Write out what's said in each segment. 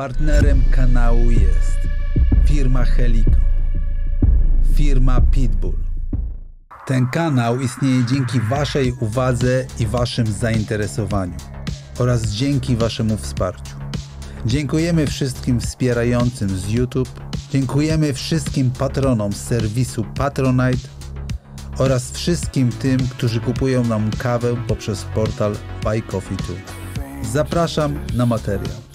Partnerem kanału jest firma Helicon, firma Pitbull. Ten kanał istnieje dzięki Waszej uwadze i Waszym zainteresowaniu oraz dzięki Waszemu wsparciu. Dziękujemy wszystkim wspierającym z YouTube, dziękujemy wszystkim patronom z serwisu Patronite oraz wszystkim tym, którzy kupują nam kawę poprzez portal Buy Coffee Too. Zapraszam na materiał.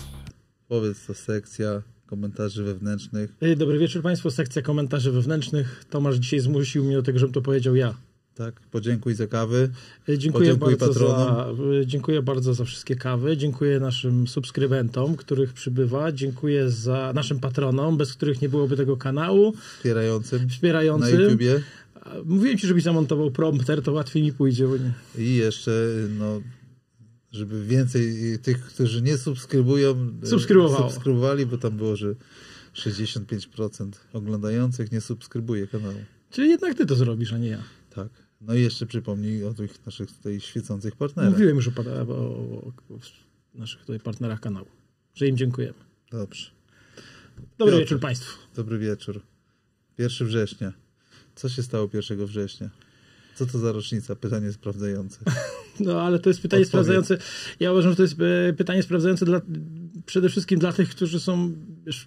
Powiedz to sekcja komentarzy wewnętrznych. Dobry wieczór Państwu, sekcja komentarzy wewnętrznych. Tomasz dzisiaj zmusił mnie do tego, żebym to powiedział ja. Tak, podziękuj za kawy. Y, Dziękuję Podziękuj bardzo, za, patronom. y, dziękuję bardzo za wszystkie kawy. Dziękuję naszym subskrybentom, których przybywa. Dziękuję za naszym patronom, bez których nie byłoby tego kanału. Wspierającym na Wspierającym. YouTubie. A, Mówiłem ci, żebyś zamontował prompter, to łatwiej mi pójdzie. I jeszcze, no, żeby więcej tych, którzy nie subskrybują, Subskrybowało. subskrybowali, bo tam było, że 65% oglądających nie subskrybuje kanału. Czyli jednak ty to zrobisz, a nie ja. Tak. No i jeszcze przypomnij o tych naszych tutaj świecących partnerach. Mówiłem już o, o, o naszych tutaj partnerach kanału, że im dziękujemy. Dobrze. Dobry Piotr. wieczór Państwu. Dobry wieczór. 1 września. Co się stało 1 września? Co to za rocznica? Pytanie sprawdzające. No, ale to jest pytanie sprawdzające. Ja uważam, że to jest e, pytanie sprawdzające dla, przede wszystkim dla tych, którzy są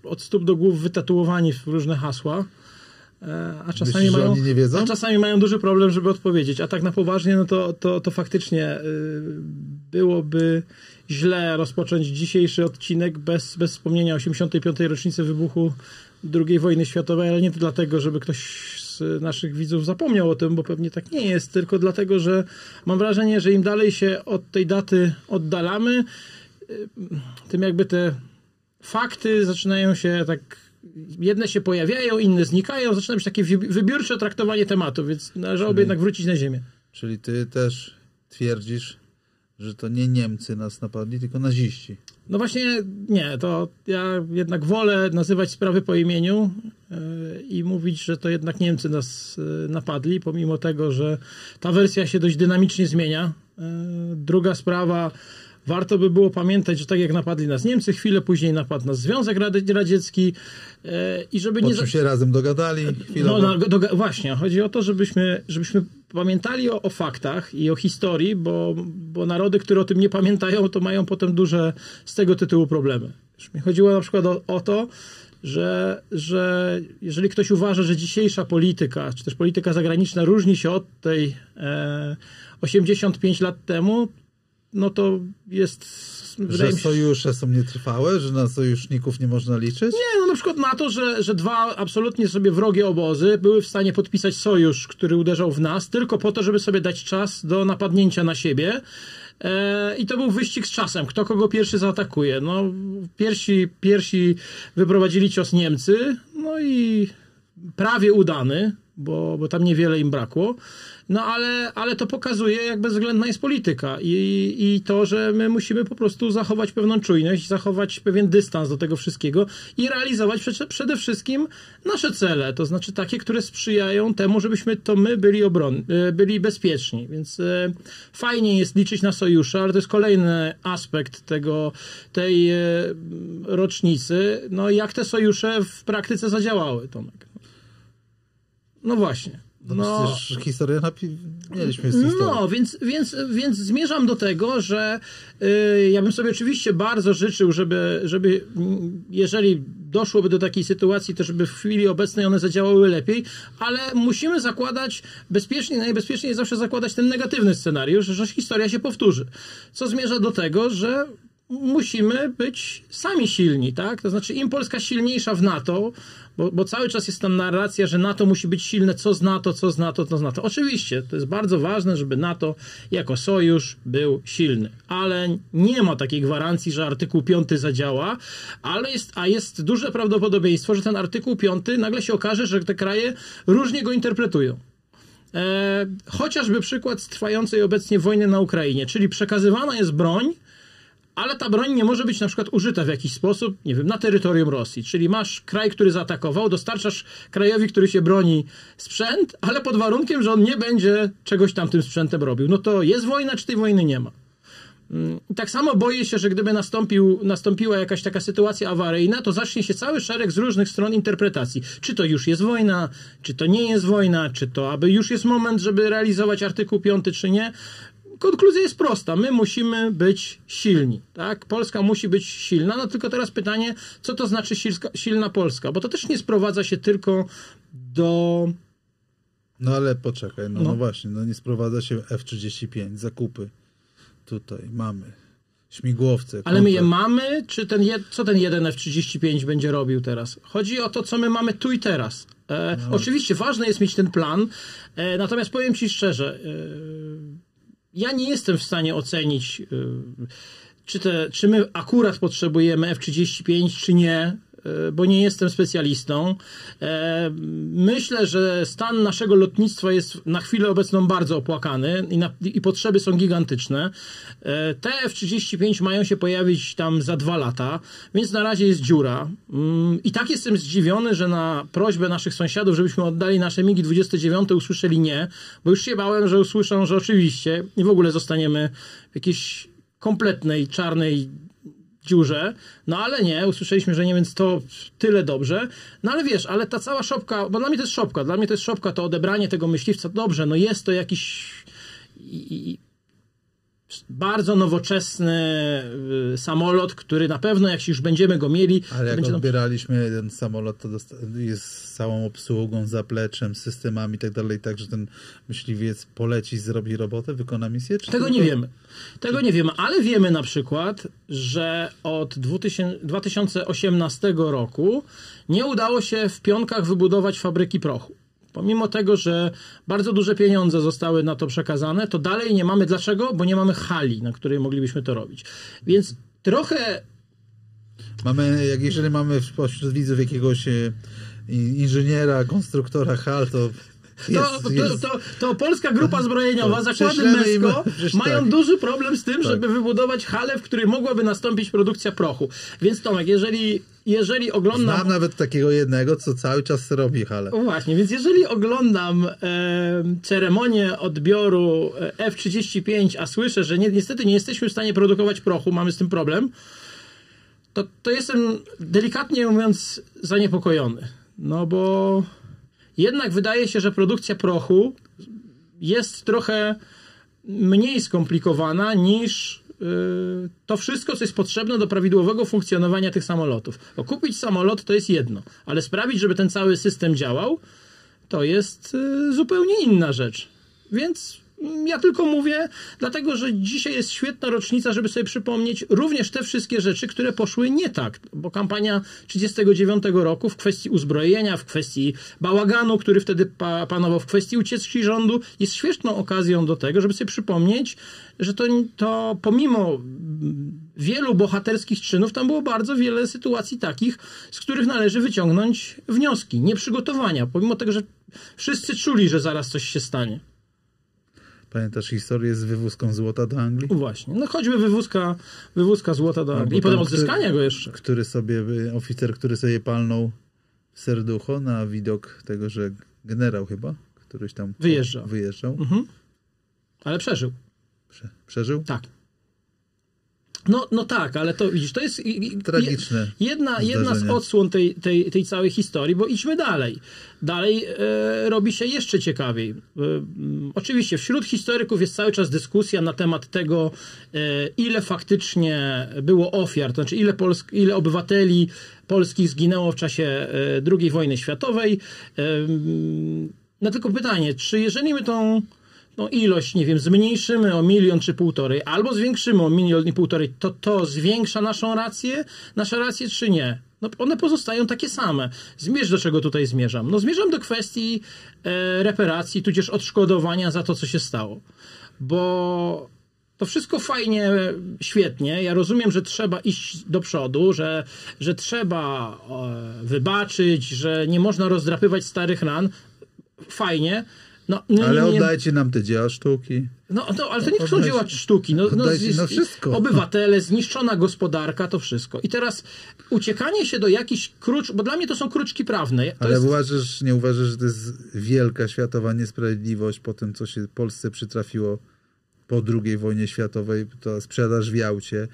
od stóp do głów wytatuowani w różne hasła. E, A czasami, Myślisz, mają, a czasami mają duży problem, żeby odpowiedzieć. A tak na poważnie, no to, to, to faktycznie y, byłoby źle rozpocząć dzisiejszy odcinek bez, bez wspomnienia 85. rocznicy wybuchu II wojny światowej, ale nie dlatego, żeby ktoś z naszych widzów zapomniał o tym, bo pewnie tak nie jest, tylko dlatego, że mam wrażenie, że im dalej się od tej daty oddalamy, y, tym jakby te fakty zaczynają się tak. Jedne się pojawiają, inne znikają, zaczyna być takie wy- wybiórcze traktowanie tematu, więc należałoby jednak wrócić na ziemię. Czyli ty też twierdzisz, że to nie Niemcy nas napadli, tylko naziści. No właśnie nie, to ja jednak wolę nazywać sprawy po imieniu yy, i mówić, że to jednak Niemcy nas yy, napadli, pomimo tego, że ta wersja się dość dynamicznie zmienia. Yy, Druga sprawa, warto by było pamiętać, że tak jak napadli nas Niemcy, chwilę później napadł nas Związek Radziecki yy, i żeby Po nie... za- się razem dogadali No, chwilowo. no do, właśnie, chodzi o to, żebyśmy, żebyśmy pamiętali o, o faktach i o historii, bo, bo narody, które o tym nie pamiętają, to mają potem duże z tego tytułu problemy. Mi chodziło na przykład o, o to, że, że jeżeli ktoś uważa, że dzisiejsza polityka, czy też polityka zagraniczna różni się od tej e, 85 lat temu, no to jest... że mi sojusze są nietrwałe, że na sojuszników nie można liczyć? nie, no na przykład na to, że, że dwa absolutnie sobie wrogie obozy były w stanie podpisać sojusz, który uderzał w nas, tylko po to, żeby sobie dać czas do napadnięcia na siebie. E, I to był wyścig z czasem, kto kogo pierwszy zaatakuje. No, pierwsi, pierwsi wyprowadzili cios Niemcy, no i prawie udany, bo, bo tam niewiele im brakło. No ale, ale to pokazuje, jak bezwzględna jest polityka i, i to, że my musimy po prostu zachować pewną czujność, zachować pewien dystans do tego wszystkiego i realizować przede, przede wszystkim nasze cele, to znaczy takie, które sprzyjają temu, żebyśmy to my byli obronni, e, byli bezpieczni. Więc e, fajnie jest liczyć na sojusze, ale to jest kolejny aspekt tego, tej e, rocznicy. No jak te sojusze w praktyce zadziałały, Tomek? No właśnie. No, przecież historię napi- mieliśmy z historii. No, więc, więc, więc zmierzam do tego, że y, ja bym sobie oczywiście bardzo życzył, żeby, żeby mm, jeżeli doszłoby do takiej sytuacji, to żeby w chwili obecnej one zadziałały lepiej, ale musimy zakładać bezpiecznie, najbezpieczniej zawsze zakładać ten negatywny scenariusz, że historia się powtórzy. Co zmierza do tego, że musimy być sami silni, tak? To znaczy im Polska silniejsza w NATO, bo, bo cały czas jest tam narracja, że NATO musi być silne, co z NATO, co z NATO, co z NATO. Oczywiście, to jest bardzo ważne, żeby NATO jako sojusz był silny, ale nie ma takiej gwarancji, że artykuł 5 zadziała, ale jest, a jest duże prawdopodobieństwo, że ten artykuł 5 nagle się okaże, że te kraje różnie go interpretują. E, chociażby przykład z trwającej obecnie wojny na Ukrainie, czyli przekazywana jest broń, ale ta broń nie może być na przykład użyta w jakiś sposób, nie wiem, na terytorium Rosji. Czyli masz kraj, który zaatakował, dostarczasz krajowi, który się broni sprzęt, ale pod warunkiem, że on nie będzie czegoś tam tym sprzętem robił. No to jest wojna, czy tej wojny nie ma? Mm, Tak samo boję się, że gdyby nastąpił, nastąpiła jakaś taka sytuacja awaryjna, to zacznie się cały szereg z różnych stron interpretacji. Czy to już jest wojna, czy to nie jest wojna, czy to aby już jest moment, żeby realizować artykuł 5, czy nie. Konkluzja jest prosta. My musimy być silni. Tak? Polska musi być silna. No tylko teraz pytanie, co to znaczy silna Polska? Bo to też nie sprowadza się tylko do No ale poczekaj, no, No. no. właśnie, no nie sprowadza się F-35, zakupy. Tutaj mamy śmigłowce. Ale my je mamy, czy ten, co ten jeden F-35 będzie robił teraz? Chodzi o to, co my mamy tu i teraz. E, No. Oczywiście ważne jest mieć ten plan, e, natomiast powiem Ci szczerze, e, ja nie jestem w stanie ocenić, e, czy, te, czy my akurat potrzebujemy F-35, czy nie, bo nie jestem specjalistą. E, Myślę, że stan naszego lotnictwa jest na chwilę obecną bardzo opłakany i, na, i potrzeby są gigantyczne. E, Te F-35 mają się pojawić tam za dwa lata, więc na razie jest dziura. Mm, I tak jestem zdziwiony, że na prośbę naszych sąsiadów, żebyśmy oddali nasze MIGI-29 usłyszeli nie, bo już się bałem, że usłyszą, że oczywiście i w ogóle zostaniemy w jakiejś kompletnej, czarnej dziurze, no ale nie, usłyszeliśmy, że nie, więc to tyle dobrze. No ale wiesz, ale ta cała szopka, bo dla mnie to jest szopka, dla mnie to jest szopka, to odebranie tego myśliwca, dobrze, no jest to jakiś i, i, bardzo nowoczesny y, samolot, który na pewno, jak już będziemy go mieli, Ale jak odbieraliśmy jeden samolot, to jest z całą obsługą, zapleczem, systemami i tak dalej, tak, że ten myśliwiec poleci, zrobi robotę, wykona misję? Czy Tego tylko- nie wiemy. Tego nie wiemy, ale wiemy na przykład, że od 2000, 2018 roku nie udało się w Pionkach wybudować fabryki prochu. Pomimo tego, że bardzo duże pieniądze zostały na to przekazane, to dalej nie mamy. Dlaczego? Bo nie mamy hali, na której moglibyśmy to robić. Więc trochę Mamy, jak jeżeli mamy pośród widzów jakiegoś e, inżyniera, konstruktora HAL, to To, jest, to, jest, to, to polska grupa zbrojeniowa, zakłady MESCO mają tak. duży problem z tym, Tak. żeby wybudować halę, w której mogłaby nastąpić produkcja prochu. Więc Tomek, jeżeli, jeżeli oglądam... Znam nawet takiego jednego, co cały czas robi HAL. O Właśnie, więc jeżeli oglądam e, ceremonię odbioru e, F-35, a słyszę, że nie, niestety nie jesteśmy w stanie produkować prochu, mamy z tym problem, to, to jestem delikatnie mówiąc zaniepokojony. No bo jednak wydaje się, że produkcja prochu jest trochę mniej skomplikowana niż yy, to wszystko, co jest potrzebne do prawidłowego funkcjonowania tych samolotów. Bo kupić samolot to jest jedno, ale sprawić, żeby ten cały system działał, to jest yy, zupełnie inna rzecz. Więc ja tylko mówię, dlatego że dzisiaj jest świetna rocznica, żeby sobie przypomnieć również te wszystkie rzeczy, które poszły nie tak. Bo kampania 39 roku w kwestii uzbrojenia, w kwestii bałaganu, który wtedy pa panował, w kwestii ucieczki rządu, jest świetną okazją do tego, żeby sobie przypomnieć, że to, to pomimo wielu bohaterskich czynów, tam było bardzo wiele sytuacji takich, z których należy wyciągnąć wnioski, nieprzygotowania, pomimo tego, że wszyscy czuli, że zaraz coś się stanie. Pamiętasz historię z wywózką złota do Anglii? Właśnie. No choćby wywózka, wywózka złota do No, Anglii. I bo potem odzyskania który- go jeszcze. Który sobie, y, oficer, który sobie palnął w serducho na widok tego, że generał chyba, któryś tam Wyjeżdżał. wyjeżdżał. Mhm. Ale przeżył. Prze- przeżył? Tak. No, no tak, ale to widzisz, to jest Tragiczne jedna, jedna z odsłon tej, tej, tej całej historii, bo idźmy dalej. Dalej e, robi się jeszcze ciekawiej. E, mm, oczywiście wśród historyków jest cały czas dyskusja na temat tego, e, ile faktycznie było ofiar, to znaczy ile, Polsk, ile obywateli polskich zginęło w czasie e, II wojny światowej. E, mm, no tylko pytanie, czy jeżeli my tą no, ilość, nie wiem, zmniejszymy o milion czy półtorej, albo zwiększymy o milion i półtorej, to to zwiększa naszą rację, nasze racje czy nie? No, one pozostają takie same. Zmierz do czego tutaj zmierzam? No zmierzam do kwestii e, reparacji, tudzież odszkodowania za to, co się stało. Bo to wszystko fajnie, świetnie. Ja rozumiem, że trzeba iść do przodu, że, że trzeba e, wybaczyć, że nie można rozdrapywać starych ran. Fajnie. No, Ale nie- nie- oddajcie nam te dzieła sztuki. no, no ale to nie są dzieła sztuki. No, no, z- no wszystko. Obywatele, zniszczona gospodarka, to wszystko. I teraz uciekanie się do jakichś krucz, bo dla mnie to są kruczki prawne. To Ale jest, uważasz, nie uważasz, że to jest wielka światowa niesprawiedliwość po tym, co się Polsce przytrafiło po II wojnie światowej, to sprzedaż w Jałcie,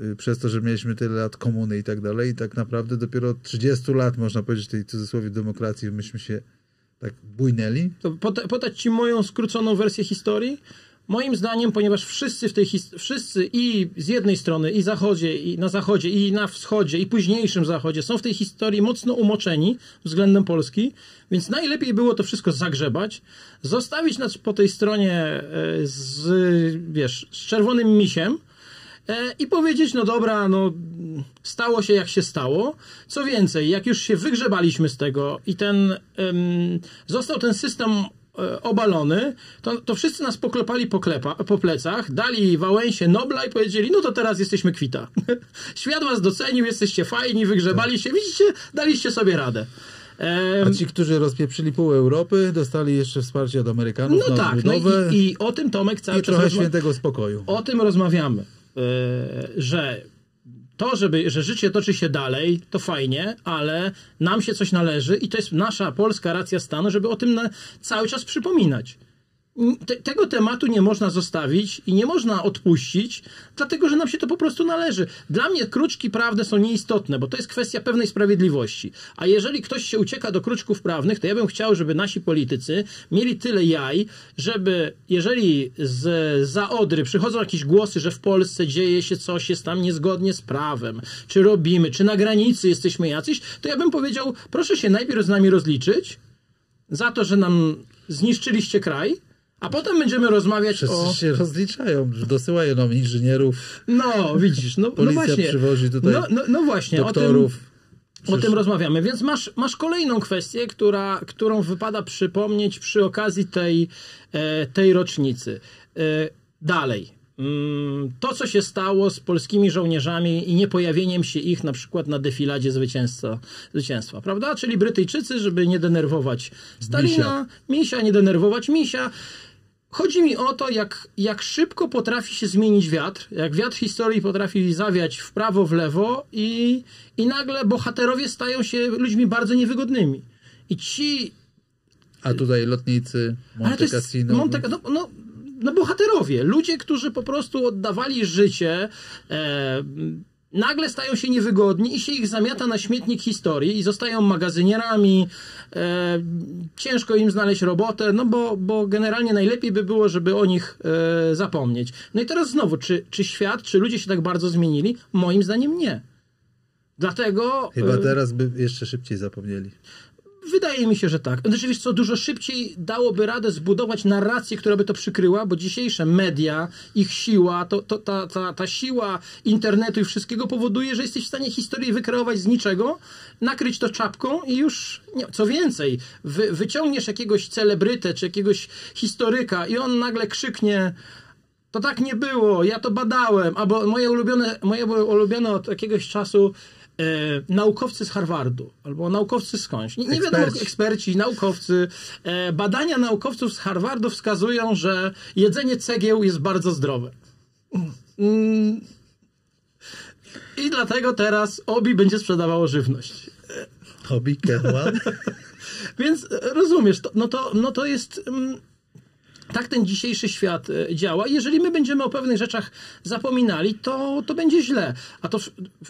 y, przez to, że mieliśmy tyle lat komuny i tak dalej. I tak naprawdę dopiero od 30 lat, można powiedzieć, tej cudzysłowie demokracji, myśmy się tak bujnęli. To poda- podać ci moją skróconą wersję historii? Moim zdaniem, ponieważ wszyscy w tej wszyscy i z jednej strony, i zachodzie, i na zachodzie, i na wschodzie, i późniejszym zachodzie są w tej historii mocno umoczeni względem Polski, więc najlepiej było to wszystko zagrzebać, zostawić nas po tej stronie e, z, wiesz, z czerwonym misiem, i powiedzieć, no dobra, no stało się jak się stało. Co więcej, jak już się wygrzebaliśmy z tego i ten został ten system e, obalony, to, to wszyscy nas poklepali po, klepa, po plecach, dali Wałęsie Nobla i powiedzieli, no to teraz jesteśmy kwita. Świat was docenił, jesteście fajni, wygrzebaliście, widzicie, daliście sobie radę. A ci, którzy rozpieprzyli pół Europy, dostali jeszcze wsparcie od Amerykanów no na tak, no odbudowę i, i o tym Tomek cały i czas trochę rozma- świętego spokoju. o tym rozmawiamy, e, że to, żeby, że życie toczy się dalej, to fajnie, ale nam się coś należy i to jest nasza polska racja stanu, żeby o tym na, cały czas przypominać. Te, tego tematu nie można zostawić i nie można odpuścić, dlatego że nam się to po prostu należy. Dla mnie kruczki prawne są nieistotne, bo to jest kwestia pewnej sprawiedliwości. A jeżeli ktoś się ucieka do kruczków prawnych, to ja bym chciał, żeby nasi politycy mieli tyle jaj, żeby jeżeli z za Odry przychodzą jakieś głosy, że w Polsce dzieje się coś, jest tam niezgodnie z prawem, czy robimy, czy na granicy jesteśmy jacyś, to ja bym powiedział, proszę się najpierw z nami rozliczyć za to, że nam zniszczyliście kraj, a potem będziemy rozmawiać Wszyscy o... się rozliczają, dosyłają nam inżynierów, No, widzisz, no, no Policja właśnie. przywozi tutaj no, no, no właśnie, o tym, doktorów. o tym rozmawiamy. Więc masz, masz kolejną kwestię, która, którą wypada przypomnieć przy okazji tej, e, tej rocznicy. E, dalej. Mm, To, co się stało z polskimi żołnierzami i niepojawieniem się ich na przykład na defiladzie zwycięstwa, zwycięstwa prawda? Czyli Brytyjczycy, żeby nie denerwować Stalina, misia, nie denerwować misia. Chodzi mi o to, jak, jak szybko potrafi się zmienić wiatr, jak wiatr historii potrafi zawiać w prawo, w lewo i, i nagle bohaterowie stają się ludźmi bardzo niewygodnymi. I ci A tutaj lotnicy, Monte Cassino. Monte, no, no, no bohaterowie, ludzie, którzy po prostu oddawali życie, e, nagle stają się niewygodni i się ich zamiata na śmietnik historii i zostają magazynierami, e, ciężko im znaleźć robotę, no bo, bo generalnie najlepiej by było, żeby o nich e, zapomnieć. No i teraz znowu, czy, czy świat, czy ludzie się tak bardzo zmienili? Moim zdaniem nie. Dlatego... Chyba e, teraz by jeszcze szybciej zapomnieli. Wydaje mi się, że tak. Znaczy, wiesz co, dużo szybciej dałoby radę zbudować narrację, która by to przykryła, bo dzisiejsze media, ich siła, to, to, ta, ta, ta siła internetu i wszystkiego powoduje, że jesteś w stanie historię wykreować z niczego, nakryć to czapką i już, nie, co więcej, wy, wyciągniesz jakiegoś celebrytę czy jakiegoś historyka i on nagle krzyknie to tak nie było, ja to badałem, albo moje ulubione, moje ulubione od jakiegoś czasu e, naukowcy z Harvardu, albo naukowcy skądś. Nie, nie wiadomo, Eksperci. naukowcy. E, badania naukowców z Harvardu wskazują, że jedzenie cegieł jest bardzo zdrowe. Mm. I dlatego teraz OBI będzie sprzedawało żywność. Hobby Kenwan. Więc rozumiesz, to, no, to, no to jest. mm, Tak ten dzisiejszy świat e, działa. Jeżeli my będziemy o pewnych rzeczach zapominali, to, to będzie źle. A to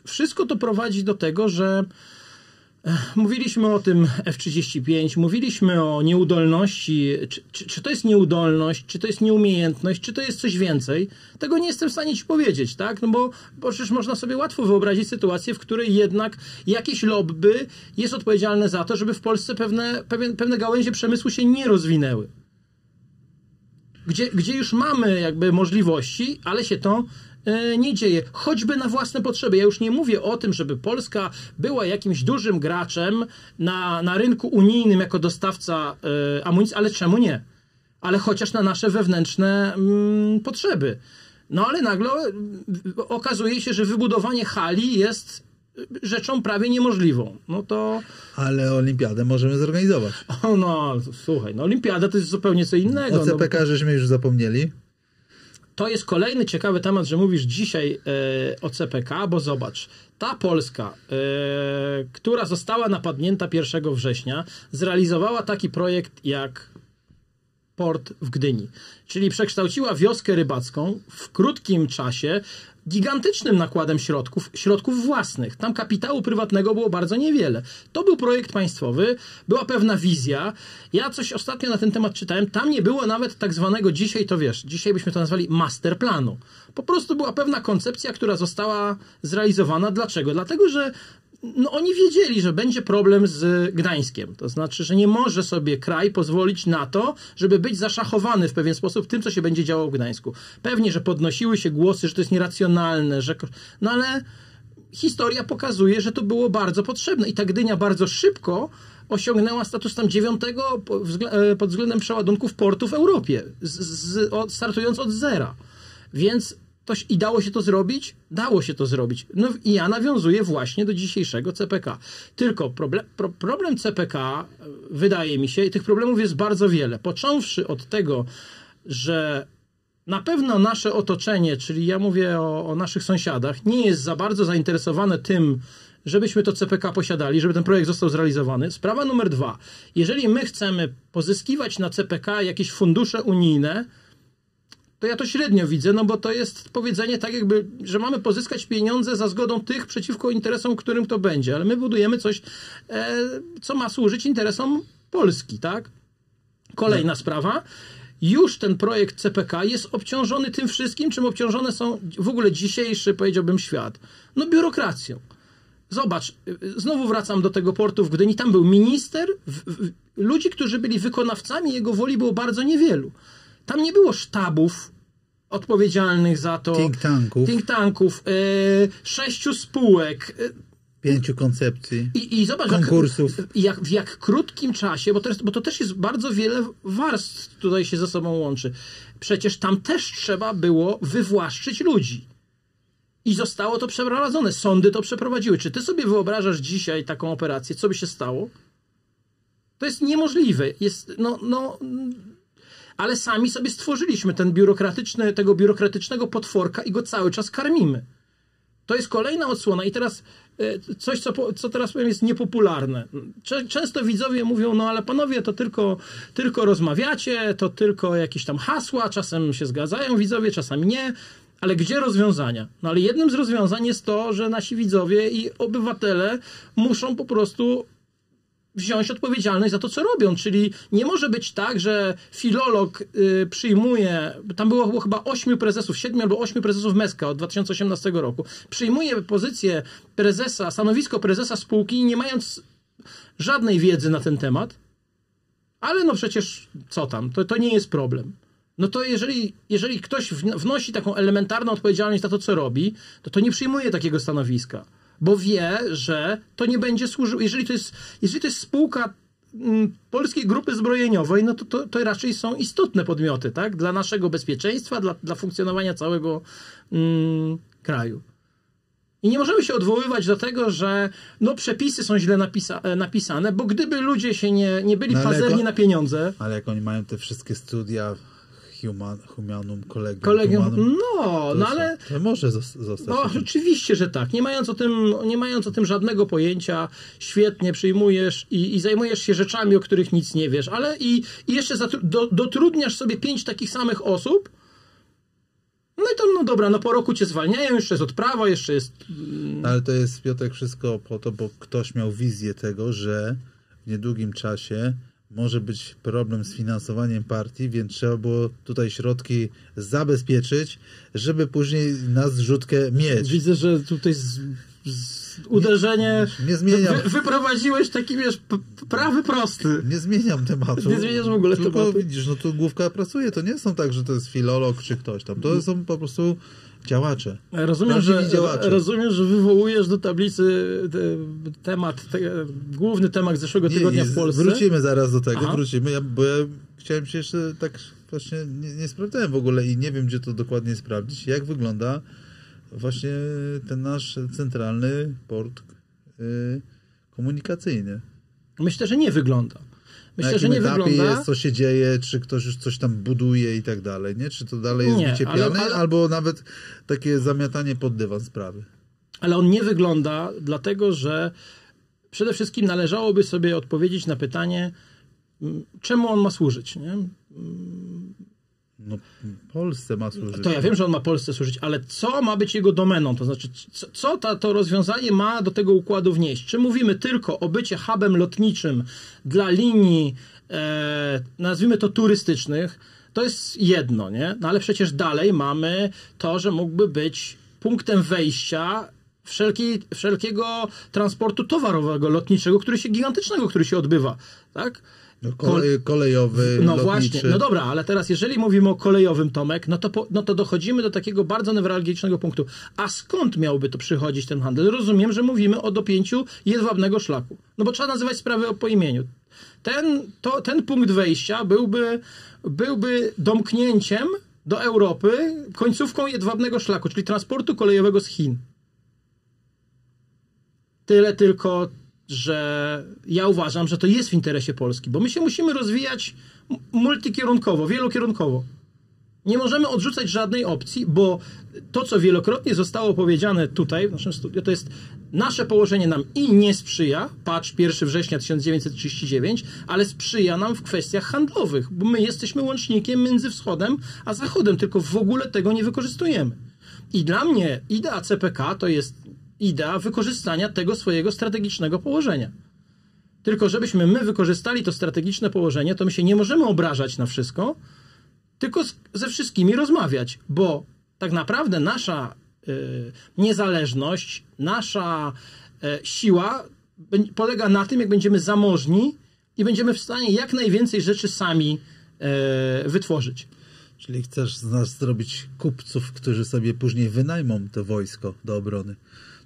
wszystko to prowadzi do tego, że e, mówiliśmy o tym F-35, mówiliśmy o nieudolności. Czy, czy, czy to jest nieudolność, czy to jest nieumiejętność, czy to jest coś więcej? Tego nie jestem w stanie ci powiedzieć, tak? No bo, bo przecież można sobie łatwo wyobrazić sytuację, w której jednak jakieś lobby jest odpowiedzialne za to, żeby w Polsce pewne, pewne, pewne gałęzie przemysłu się nie rozwinęły gdzie, gdzie już mamy jakby możliwości, ale się to e, nie dzieje. Choćby na własne potrzeby. Ja już nie mówię o tym, żeby Polska była jakimś dużym graczem na, na rynku unijnym jako dostawca e, amunicji, ale czemu nie? Ale chociaż na nasze wewnętrzne mm, potrzeby. No ale nagle mm, okazuje się, że wybudowanie hali jest rzeczą prawie niemożliwą. No to Ale olimpiadę możemy zorganizować. o, no słuchaj, no olimpiada to jest zupełnie co innego. O no, CPK żeśmy już zapomnieli. To jest kolejny ciekawy temat, że mówisz dzisiaj e, o CPK, bo zobacz, ta Polska, e, która została napadnięta 1 września, zrealizowała taki projekt jak port w Gdyni. Czyli przekształciła wioskę rybacką w krótkim czasie gigantycznym nakładem środków, środków własnych. Tam kapitału prywatnego było bardzo niewiele. To był projekt państwowy, była pewna wizja. Ja coś ostatnio na ten temat czytałem. Tam nie było nawet tak zwanego dzisiaj, to wiesz, dzisiaj byśmy to nazwali masterplanu. Po prostu była pewna koncepcja, która została zrealizowana. Dlaczego? Dlatego, że no oni wiedzieli, że będzie problem z Gdańskiem. To znaczy, że nie może sobie kraj pozwolić na to, żeby być zaszachowany w pewien sposób tym, co się będzie działo w Gdańsku. Pewnie, że podnosiły się głosy, że to jest nieracjonalne, że... No ale historia pokazuje, że to było bardzo potrzebne i ta Gdynia bardzo szybko osiągnęła status tam dziewiątego e, pod względem przeładunków portu w Europie, z, z, startując od zera. Więc to, I dało się to zrobić? Dało się to zrobić. No i ja nawiązuję właśnie do dzisiejszego CPK. Tylko problem, pro, problem CPK, e, wydaje mi się, i tych problemów jest bardzo wiele. Począwszy od tego, że na pewno nasze otoczenie, czyli ja mówię o, o naszych sąsiadach, nie jest za bardzo zainteresowane tym, żebyśmy to CPK posiadali, żeby ten projekt został zrealizowany. Sprawa numer dwa. Jeżeli my chcemy pozyskiwać na CPK jakieś fundusze unijne, to ja to średnio widzę, no bo to jest powiedzenie tak jakby, że mamy pozyskać pieniądze za zgodą tych przeciwko interesom, którym to będzie, ale my budujemy coś, e, co ma służyć interesom Polski, tak? Kolejna sprawa. Już ten projekt CPK jest obciążony tym wszystkim, czym obciążone są w ogóle dzisiejszy, powiedziałbym, świat. No biurokracją. Zobacz, znowu wracam do tego portu w Gdyni. Tam był minister, w, w, ludzi, którzy byli wykonawcami jego woli było bardzo niewielu. Tam nie było sztabów odpowiedzialnych za to. Think tanków. Think tanków, e, sześciu spółek. E, Pięciu koncepcji. I, i zobacz, konkursów. Jak, jak, w jak krótkim czasie, bo to, jest, bo to też jest bardzo wiele warstw tutaj się ze sobą łączy. Przecież tam też trzeba było wywłaszczyć ludzi. I zostało to przeprowadzone. Sądy to przeprowadziły. Czy ty sobie wyobrażasz dzisiaj taką operację? Co by się stało? To jest niemożliwe. Jest, no, no, ale sami sobie stworzyliśmy ten biurokratyczny, tego biurokratycznego potworka i go cały czas karmimy. To jest kolejna odsłona i teraz e, coś, co, co teraz powiem jest niepopularne. Często widzowie mówią, no ale panowie, to tylko, tylko rozmawiacie, to tylko jakieś tam hasła, czasem się zgadzają widzowie, czasami nie, ale gdzie rozwiązania? No ale jednym z rozwiązań jest to, że nasi widzowie i obywatele muszą po prostu wziąć odpowiedzialność za to, co robią. Czyli nie może być tak, że filolog y, przyjmuje, tam było, było chyba ośmiu prezesów, siedmiu albo ośmiu prezesów MESKA od 2018 roku, przyjmuje pozycję prezesa, stanowisko prezesa spółki, nie mając żadnej wiedzy na ten temat, ale no przecież co tam, to, to nie jest problem. No to jeżeli, jeżeli ktoś wnosi taką elementarną odpowiedzialność za to, co robi, to to nie przyjmuje takiego stanowiska bo wie, że to nie będzie służyło. Jeżeli to jest, jeżeli to jest spółka mm, polskiej grupy zbrojeniowej, no to, to, to, raczej są istotne podmioty, tak? Dla naszego bezpieczeństwa, dla, dla funkcjonowania całego mm, kraju. I nie możemy się odwoływać do tego, że no, przepisy są źle napisa e, napisane, bo gdyby ludzie się nie, nie byli no, pazerni na pieniądze. Ale jak oni mają te wszystkie studia human, humanum, kolegium. kolegium humanum, no, no ale... Może zostać. No, oczywiście, że tak. Nie mając o tym, nie mając o tym żadnego pojęcia, świetnie przyjmujesz i, i zajmujesz się rzeczami, o których nic nie wiesz, ale i, i jeszcze do, dotrudniasz sobie pięć takich samych osób, no i to, no dobra, no po roku cię zwalniają, jeszcze jest odprawa, jeszcze jest... Mm. Ale to jest, Piotrek, wszystko po to, bo ktoś miał wizję tego, że w niedługim czasie może być problem z finansowaniem partii, więc trzeba było tutaj środki zabezpieczyć, żeby później na zrzutkę mieć. Widzę, że tutaj z, z uderzenie nie, nie zmieniam. Wy, wyprowadziłeś taki, wiesz, prawy prosty. Nie zmieniam tematu. Nie zmieniasz w ogóle Tylko tematu. widzisz, no tu główka pracuje. To nie są tak, że to jest filolog czy ktoś tam. To są po prostu Działacze. Rozumiem, że, działacze. rozumiem, że wywołujesz do tablicy temat, te, główny temat zeszłego tygodnia nie, w Polsce. Wrócimy zaraz do tego, Aha. wrócimy, ja, bo ja chciałem się jeszcze tak właśnie, nie, nie sprawdzałem w ogóle i nie wiem, gdzie to dokładnie sprawdzić, jak wygląda właśnie ten nasz centralny port y, komunikacyjny. Myślę, że nie wygląda. Myślę, że nie etapie wygląda. jest, co się dzieje, czy ktoś już coś tam buduje i tak dalej, nie? Czy to dalej jest nie, wyciepiane, ale, ale... albo nawet takie zamiatanie pod dywan sprawy. Ale on nie wygląda, dlatego że przede wszystkim należałoby sobie odpowiedzieć na pytanie, czemu on ma służyć? Nie? No, Polsce ma służyć. To ja wiem, że on ma Polsce służyć, ale co ma być jego domeną? To znaczy, co, co ta, to rozwiązanie ma do tego układu wnieść? Czy mówimy tylko o bycie hubem lotniczym dla linii, e, nazwijmy to turystycznych, to jest jedno, nie? No ale przecież dalej mamy to, że mógłby być punktem wejścia wszelki, wszelkiego transportu towarowego, lotniczego, który się, gigantycznego, który się odbywa, tak? No, kolej, kolejowy, No lotniczy. właśnie, no dobra, ale teraz jeżeli mówimy o kolejowym, Tomek, no to, po, no to dochodzimy do takiego bardzo newralgicznego punktu. A skąd miałby to przychodzić ten handel? Rozumiem, że mówimy o dopięciu jedwabnego szlaku. No bo trzeba nazywać sprawy po imieniu. Ten, to, ten punkt wejścia byłby, byłby domknięciem do Europy końcówką jedwabnego szlaku, czyli transportu kolejowego z Chin. Tyle tylko, że ja uważam, że to jest w interesie Polski, bo my się musimy rozwijać multikierunkowo, wielokierunkowo. Nie możemy odrzucać żadnej opcji, bo to, co wielokrotnie zostało powiedziane tutaj w naszym studiu, to jest nasze położenie nam i nie sprzyja, patrz 1 września 1939, ale sprzyja nam w kwestiach handlowych, bo my jesteśmy łącznikiem między wschodem a zachodem, tylko w ogóle tego nie wykorzystujemy. I dla mnie idea CPK to jest idea wykorzystania tego swojego strategicznego położenia. Tylko żebyśmy my wykorzystali to strategiczne położenie, to my się nie możemy obrażać na wszystko, tylko z, ze wszystkimi rozmawiać, bo tak naprawdę nasza y, niezależność, nasza y, siła polega na tym, jak będziemy zamożni i będziemy w stanie jak najwięcej rzeczy sami y, wytworzyć. Czyli chcesz z nas zrobić kupców, którzy sobie później wynajmą to wojsko do obrony.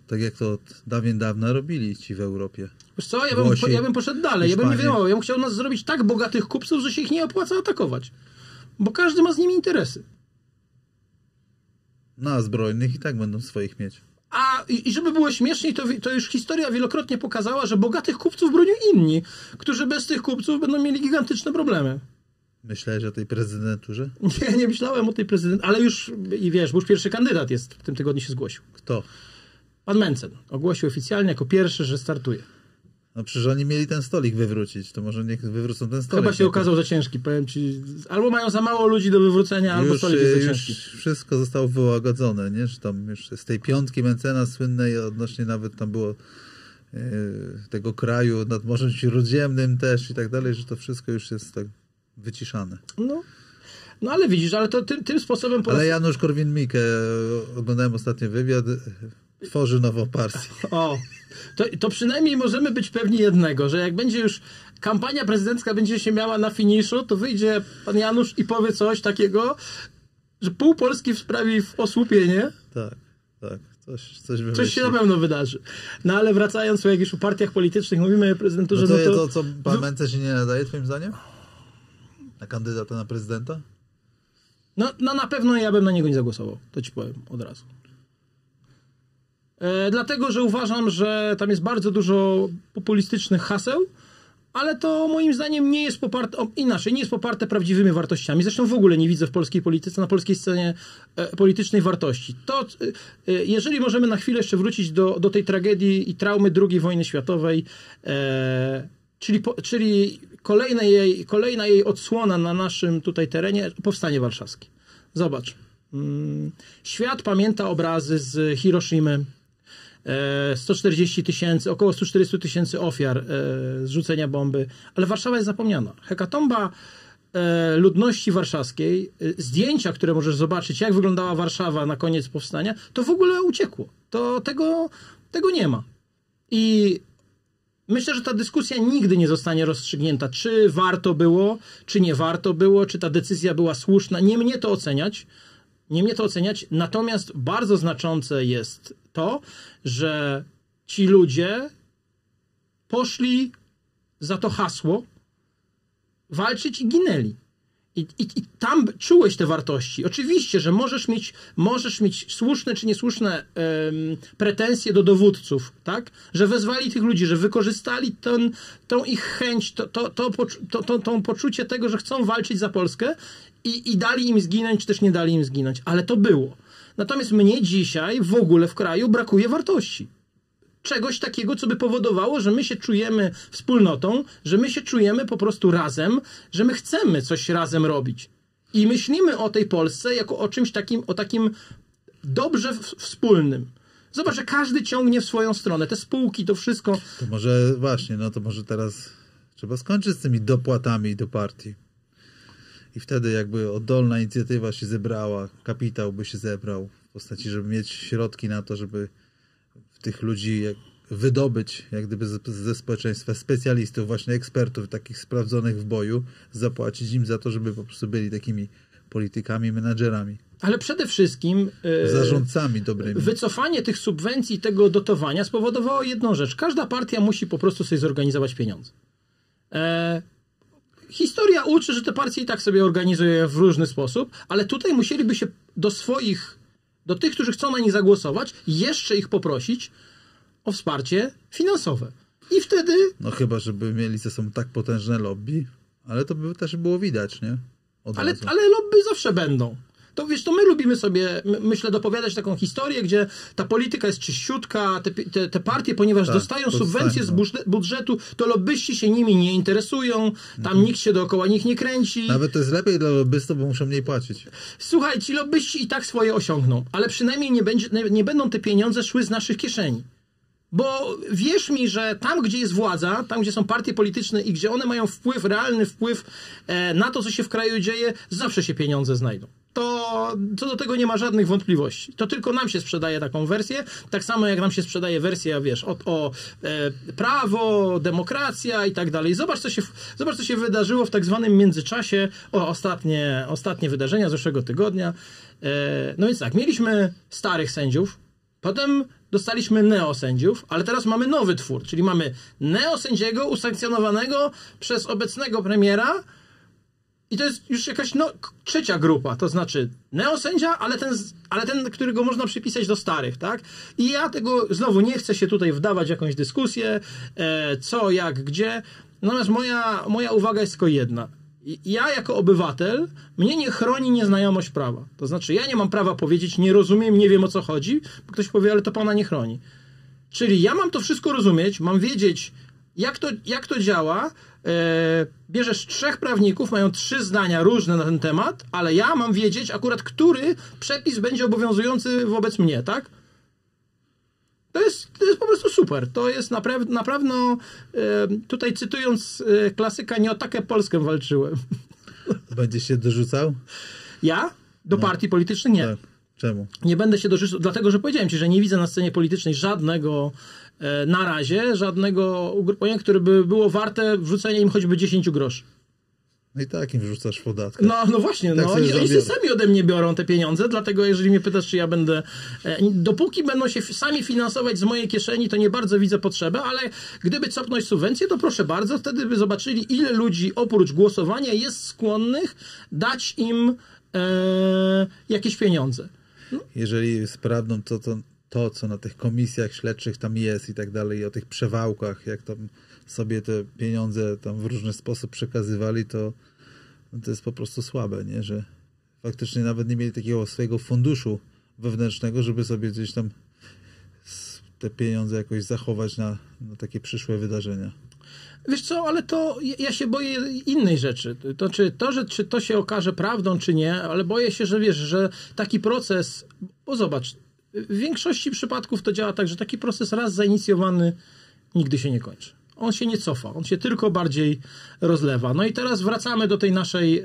Tak jak to od dawien dawna robili ci w Europie. Wiesz co, ja bym, Włosi, ja bym poszedł dalej. Ja bym nie wiem, ja bym chciał nas zrobić tak bogatych kupców, że się ich nie opłaca atakować. Bo każdy ma z nimi interesy. Na zbrojnych i tak będą swoich mieć. A i, i żeby było śmieszniej, to, to już historia wielokrotnie pokazała, że bogatych kupców bronią inni, którzy bez tych kupców będą mieli gigantyczne problemy. Myślałeś o tej prezydenturze? Nie, nie myślałem o tej prezydent, ale już, i wiesz, bo już pierwszy kandydat jest, w tym tygodniu się zgłosił. Kto? Pan Mencen ogłosił oficjalnie jako pierwszy, że startuje. No przecież oni mieli ten stolik wywrócić, to może niech wywrócą ten stolik. Chyba się okazał za ciężki, powiem ci. Albo mają za mało ludzi do wywrócenia, albo już, stolik jest za już ciężki. wszystko zostało wyłagodzone, nie? Że tam już z tej piątki Mencena słynnej odnośnie nawet tam było e, tego kraju nad Morzem Śródziemnym też i tak dalej, że to wszystko już jest tak wyciszane. No. no ale widzisz, ale to tym, tym sposobem... Ale Janusz Korwin-Mikke, e, oglądałem ostatni wywiad, e, tworzy nową partię. O, to, to przynajmniej możemy być pewni jednego, że jak będzie już kampania prezydencka będzie się miała na finiszu, to wyjdzie pan Janusz i powie coś takiego, że pół Polski sprawi w osłupienie. Tak, tak, coś, coś. Coś się na pewno wydarzy. No ale wracając, jak już o partiach politycznych mówimy o prezydenturze, No to, no to, to, co pan Mence się nie nadaje, twoim zdaniem? Na kandydata na prezydenta? no, no na pewno ja bym na niego nie zagłosował. To ci powiem od razu. E, dlatego, że uważam, że tam jest bardzo dużo populistycznych haseł, ale to moim zdaniem nie jest poparte, o, inaczej, nie jest poparte prawdziwymi wartościami. Zresztą w ogóle nie widzę w polskiej polityce, na polskiej scenie e, politycznej wartości. To, e, e, jeżeli możemy na chwilę jeszcze wrócić do, do tej tragedii i traumy II wojny światowej, e, czyli, po, czyli kolejna, jej, kolejna jej odsłona na naszym tutaj terenie, powstanie warszawskie. Zobacz. Mm, Świat pamięta obrazy z Hiroshimy, 140 tysięcy, około 140 tysięcy ofiar e, zrzucenia bomby, ale Warszawa jest zapomniana. Hekatomba e, ludności warszawskiej, e, zdjęcia, które możesz zobaczyć, jak wyglądała Warszawa na koniec powstania, to w ogóle uciekło. To tego, tego nie ma. I Myślę, że ta dyskusja nigdy nie zostanie rozstrzygnięta, czy warto było, czy nie warto było, czy ta decyzja była słuszna. Nie mnie to oceniać. Nie mnie to oceniać. Natomiast bardzo znaczące jest to, że ci ludzie poszli za to hasło walczyć i ginęli. I, i, I tam czułeś te wartości. Oczywiście, że możesz mieć, możesz mieć słuszne czy niesłuszne em, pretensje do dowódców, tak? Że wezwali tych ludzi, że wykorzystali ten, tą ich chęć, to, to, to, poczu- to, to, to poczucie tego, że chcą walczyć za Polskę i, i dali im zginąć, czy też nie dali im zginąć. Ale to było. Natomiast mnie dzisiaj w ogóle w kraju brakuje wartości czegoś takiego, co by powodowało, że my się czujemy wspólnotą, że my się czujemy po prostu razem, że my chcemy coś razem robić. I myślimy o tej Polsce jako o czymś takim, o takim dobrze wspólnym. Zobacz, że każdy ciągnie w swoją stronę. Te spółki, to wszystko. To może właśnie, no to może teraz trzeba skończyć z tymi dopłatami do partii. I wtedy jakby oddolna inicjatywa się zebrała, kapitał by się zebrał w postaci, żeby mieć środki na to, żeby tych ludzi wydobyć jak gdyby ze społeczeństwa specjalistów, właśnie ekspertów, takich sprawdzonych w boju, zapłacić im za to, żeby po prostu byli takimi politykami, menadżerami, Ale przede wszystkim. e, zarządcami dobrymi. Wycofanie tych subwencji, tego dotowania spowodowało jedną rzecz. Każda partia musi po prostu sobie zorganizować pieniądze. E, historia uczy, że te partie i tak sobie organizuje w różny sposób, ale tutaj musieliby się do swoich, do tych, którzy chcą na nich zagłosować, jeszcze ich poprosić o wsparcie finansowe. I wtedy No chyba, żeby mieli ze sobą tak potężne lobby, ale to by też było widać, nie? Od Ale, razu. ale lobby zawsze będą. To wiesz, to my lubimy sobie, my- myślę, dopowiadać taką historię, gdzie ta polityka jest czyściutka, te, te, te partie, ponieważ Tak, dostają subwencje z budż- budżetu, to lobbyści się nimi nie interesują, tam nikt się dookoła nich nie kręci. Nawet to jest lepiej dla lobbystów, bo muszą mniej płacić. Słuchaj, ci lobbyści i tak swoje osiągną, ale przynajmniej nie, będzie, nie, nie będą te pieniądze szły z naszych kieszeni. Bo wierz mi, że tam, gdzie jest władza, tam, gdzie są partie polityczne i gdzie one mają wpływ, realny wpływ e, na to, co się w kraju dzieje, zawsze się pieniądze znajdą. To co do tego nie ma żadnych wątpliwości. To tylko nam się sprzedaje taką wersję, tak samo jak nam się sprzedaje wersja, wiesz, o, o e, prawo, demokracja i tak dalej. Zobacz co, się, zobacz, co się wydarzyło w tak zwanym międzyczasie, o, ostatnie, ostatnie wydarzenia zeszłego tygodnia. E, no więc tak, mieliśmy starych sędziów, Potem dostaliśmy neosędziów, ale teraz mamy nowy twór, czyli mamy neosędziego usankcjonowanego przez obecnego premiera i to jest już jakaś no, trzecia grupa, to znaczy neosędzia, ale ten, ale ten, którego można przypisać do starych, tak? I ja tego znowu nie chcę się tutaj wdawać w jakąś dyskusję, e, co, jak, gdzie. Natomiast moja, moja uwaga jest tylko jedna. Ja jako obywatel, mnie nie chroni nieznajomość prawa. To znaczy, ja nie mam prawa powiedzieć, nie rozumiem, nie wiem o co chodzi, bo ktoś powie, ale to pana nie chroni. Czyli ja mam to wszystko rozumieć, mam wiedzieć, jak to, jak to działa. E, bierzesz trzech prawników, mają trzy zdania różne na ten temat, ale ja mam wiedzieć akurat, który przepis będzie obowiązujący wobec mnie, tak? To jest, to jest po prostu super. To jest naprawdę, naprawdę e, tutaj cytując e, klasyka, nie o taką Polskę walczyłem. Będzie się dorzucał? Ja? Do partii politycznych nie. Tak. Czemu? Nie będę się dorzucał, dlatego że powiedziałem ci, że nie widzę na scenie politycznej żadnego na razie, żadnego ugrupowania, które by było warte wrzucenia im choćby 10 groszy. No i tak im wrzucasz podatkę. No, no właśnie, Tak no, oni, oni sami ode mnie biorą te pieniądze, dlatego jeżeli mnie pytasz, czy ja będę. E, dopóki będą się sami finansować z mojej kieszeni, to nie bardzo widzę potrzebę, ale gdyby cofnąć subwencję, to proszę bardzo, wtedy by zobaczyli, ile ludzi oprócz głosowania jest skłonnych dać im e, jakieś pieniądze. Jeżeli jest prawdą to, to, to, co na tych komisjach śledczych tam jest i tak dalej, i o tych przewałkach, jak tam sobie te pieniądze tam w różny sposób przekazywali, to, no to jest po prostu słabe, nie? Że faktycznie nawet nie mieli takiego swojego funduszu wewnętrznego, żeby sobie gdzieś tam te pieniądze jakoś zachować na, na takie przyszłe wydarzenia. Wiesz co, ale to ja się boję innej rzeczy. To czy to, że czy to się okaże prawdą, czy nie, ale boję się, że wiesz, że taki proces, bo zobacz, w większości przypadków to działa tak, że taki proces raz zainicjowany nigdy się nie kończy. On się nie cofa, on się tylko bardziej rozlewa. No i teraz wracamy do tej naszej e,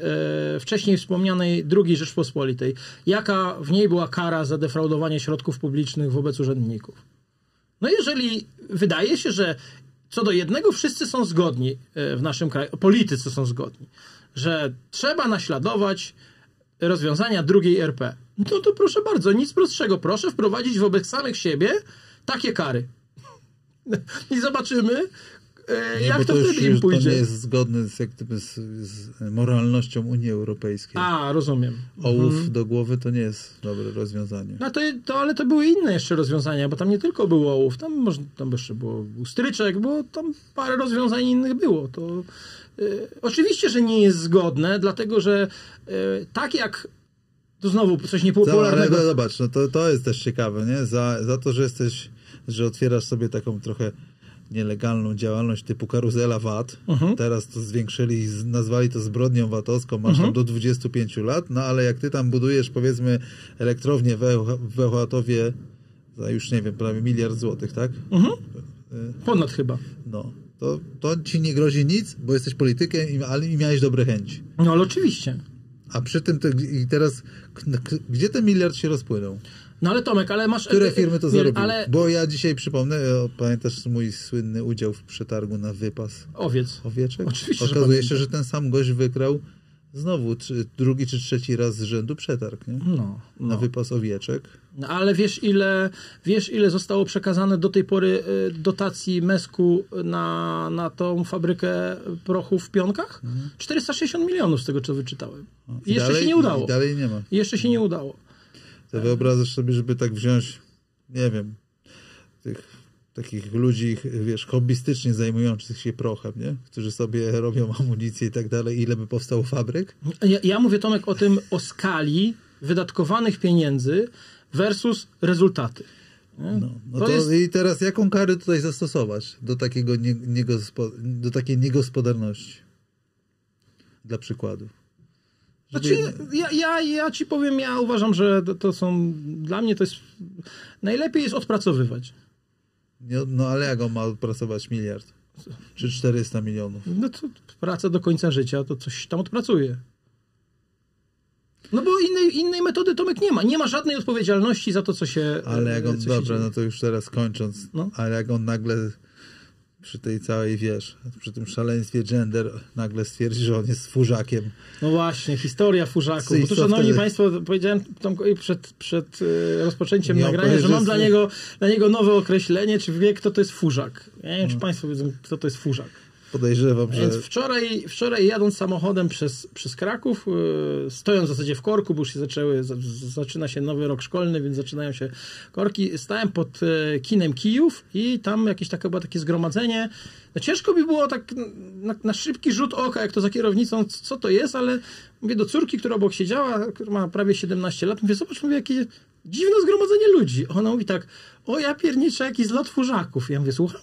wcześniej wspomnianej II Rzeczpospolitej. Jaka w niej była kara za defraudowanie środków publicznych wobec urzędników? No jeżeli wydaje się, że co do jednego wszyscy są zgodni e, w naszym kraju, politycy są zgodni, że trzeba naśladować rozwiązania drugiej RP. No to proszę bardzo, nic prostszego. Proszę wprowadzić wobec samych siebie takie kary. I zobaczymy, e, Nie, jak to, to już, wtedy im już to pójdzie. nie jest zgodne z, jak gdyby z, z moralnością Unii Europejskiej. A, rozumiem. Ołów do głowy to nie jest dobre rozwiązanie. No to, to, ale to były inne jeszcze rozwiązania, bo tam nie tylko był ołów, tam, może, tam jeszcze było był stryczek, bo tam parę rozwiązań innych było. To y, oczywiście, że nie jest zgodne, dlatego że y, tak jak to znowu coś ale niepopularnego. zobacz, no to, to jest też ciekawe, nie? Za, za to, że jesteś że otwierasz sobie taką trochę nielegalną działalność typu karuzela VAT. Mhm. Teraz to zwiększyli nazwali to zbrodnią VAT-owską, masz Mhm. tam do 25 lat, no ale jak ty tam budujesz powiedzmy elektrownię w Eł- w Ełchatowie za już nie wiem, prawie miliard złotych, tak? Mhm. Ponad chyba. No. To, to ci nie grozi nic, bo jesteś politykiem, i- ale i miałeś dobre chęci. No ale oczywiście. A przy tym, i teraz, gdzie ten miliard się rozpłynął? No ale Tomek, ale masz... Które firmy to zarobiły? Ale Bo ja dzisiaj przypomnę, e, pamiętasz mój słynny udział w przetargu na wypas owiec. owieczek? Oczywiście, Okazuje się, że ten sam gość wygrał znowu czy, drugi czy trzeci raz z rzędu przetarg, nie? No, Na no. wypas owieczek. No, ale wiesz ile, wiesz ile zostało przekazane do tej pory y, dotacji Mesku na, na tą fabrykę prochów w Pionkach? 460 milionów z tego, co wyczytałem. I jeszcze dalej, się nie udało. I dalej nie ma. I jeszcze się nie udało. To wyobrażasz sobie, żeby tak wziąć, nie wiem, tych takich ludzi, wiesz, hobbystycznie zajmujących się prochem, nie? Którzy sobie robią amunicję i tak dalej, ile by powstało fabryk? Ja, ja mówię, Tomek, o tym, o skali wydatkowanych pieniędzy versus rezultaty. No, no To to, jest- i teraz jaką karę tutaj zastosować do takiego nie, do takiej niegospodarności? Dla przykładu. Żeby Znaczy, ja, ja, ja ci powiem, ja uważam, że to, to są, dla mnie to jest, najlepiej jest odpracowywać. nie, no ale jak on ma odpracować miliard? Czy 400 milionów? No to praca do końca życia, to coś tam odpracuje. No bo innej, innej metody Tomek nie ma. Nie ma żadnej odpowiedzialności za to, co się Ale jak on, dzieje. no to już teraz kończąc, No. ale jak on nagle przy tej całej, wiesz, przy tym szaleństwie gender nagle stwierdzi, że on jest furzakiem. No właśnie, historia tu, co szanowni wtedy? Państwo, powiedziałem Tomkowi przed, przed e, rozpoczęciem Nie, nagrania, że mam dla niego, dla niego nowe określenie, czy wie, kto to jest furzak. Ja nie wiem, No. czy Państwo wiedzą, kto to jest furzak. Podejrzewam, że Więc wczoraj, wczoraj jadąc samochodem przez, przez Kraków, yy, stojąc w zasadzie w korku, bo już się zaczęły, z, zaczyna się nowy rok szkolny, więc zaczynają się korki, stałem pod e, kinem Kijów i tam jakieś takie, było takie zgromadzenie. No ciężko mi było tak na, na szybki rzut oka, jak to za kierownicą, co to jest, ale mówię do córki, która obok siedziała, która ma prawie 17 lat, mówię, zobacz, mówię, jakie dziwne zgromadzenie ludzi. Ona mówi tak, o ja pierniczę, jakiś zlot furzaków. Ja mówię, słucham?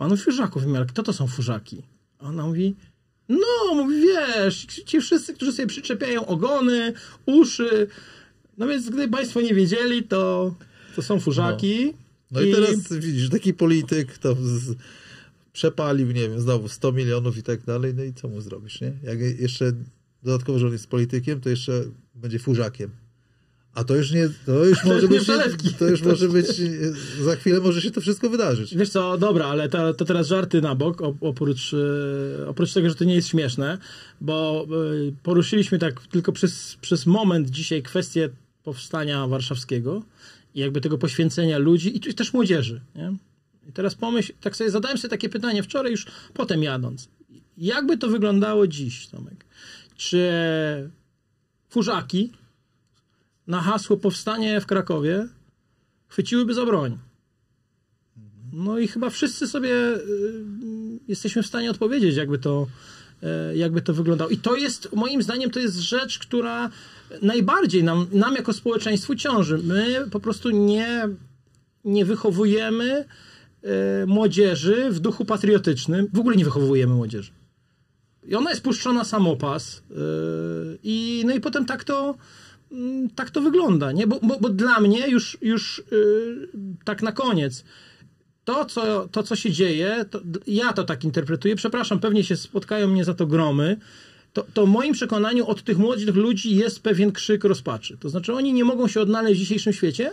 A on furzaków ale kto to są furzaki? A ona mówi, no, mówi, wiesz, ci wszyscy, którzy sobie przyczepiają ogony, uszy. No więc gdyby państwo nie wiedzieli, to, to są furzaki. No i teraz widzisz, taki polityk to z, przepalił, nie wiem, znowu 100 milionów i tak dalej, no i co mu zrobisz, nie? Jak jeszcze dodatkowo, że on jest politykiem, to jeszcze będzie furzakiem. A to już nie, to już może nie być, przelewki. to już może być, za chwilę może się to wszystko wydarzyć. Wiesz co, dobra, ale to, to teraz żarty na bok, op- oprócz, e, oprócz tego, że to nie jest śmieszne, bo e, poruszyliśmy tak tylko przez, przez moment dzisiaj kwestię powstania warszawskiego i jakby tego poświęcenia ludzi i też młodzieży. Nie? I teraz pomyśl, tak sobie zadałem sobie takie pytanie wczoraj już potem jadąc. Jakby to wyglądało dziś, Tomek? Czy furzaki na hasło powstanie w Krakowie chwyciłyby za broń? No i chyba wszyscy sobie y, jesteśmy w stanie odpowiedzieć, jakby to, y, jakby to wyglądało. I to jest, moim zdaniem, to jest rzecz, która najbardziej nam, nam jako społeczeństwu ciąży. My po prostu nie, nie wychowujemy y, młodzieży w duchu patriotycznym. W ogóle nie wychowujemy młodzieży. I ona jest puszczona samopas. Yy, I no i potem tak to, tak to wygląda, nie? Bo, bo, bo dla mnie już, już yy, tak na koniec. To co, to, co się dzieje, to, ja to tak interpretuję. Przepraszam, pewnie się spotkają mnie za to gromy. To, to w moim przekonaniu od tych młodych ludzi jest pewien krzyk rozpaczy. To znaczy, oni nie mogą się odnaleźć w dzisiejszym świecie,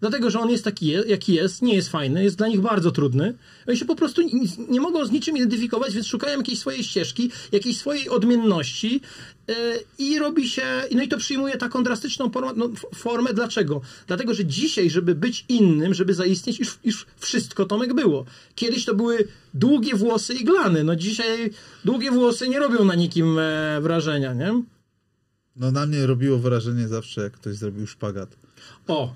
dlatego że on jest taki, jaki jest, nie jest fajny, jest dla nich bardzo trudny. Oni się po prostu nie, nie mogą z niczym identyfikować, więc szukają jakiejś swojej ścieżki, jakiejś swojej odmienności yy, i robi się, no i to przyjmuje taką drastyczną formę, no, formę. Dlaczego? Dlatego, że dzisiaj, żeby być innym, żeby zaistnieć, już, już wszystko Tomek było. Kiedyś to były długie włosy i glany, no dzisiaj długie włosy nie robią na nikim e, wrażenia, nie? No na mnie robiło wrażenie zawsze, jak ktoś zrobił szpagat. O,